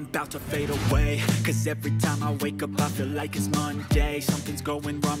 I'm about to fade away. Cause every time I wake up I feel like it's Monday. Something's going wrong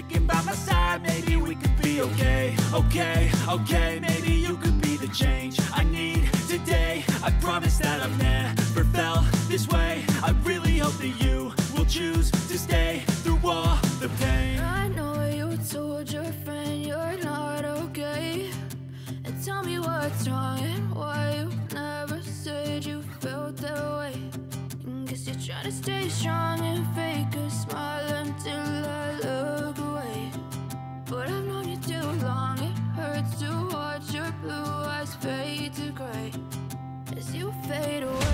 sticking by my side, maybe we could be okay. Okay, okay, maybe you could be the change I need today. I promise that I've never felt this way. I really hope that you will choose to stay through all the pain. I know you told your friend you're not okay. And tell me what's wrong and why you never said you felt that way. And guess you're trying to stay strong and fake a smile fade away.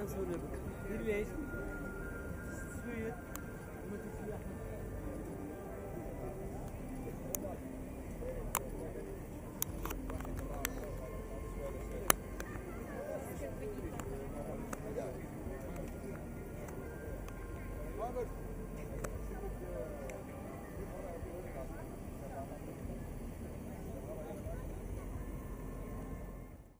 hemen söyledik. Bir reis mi?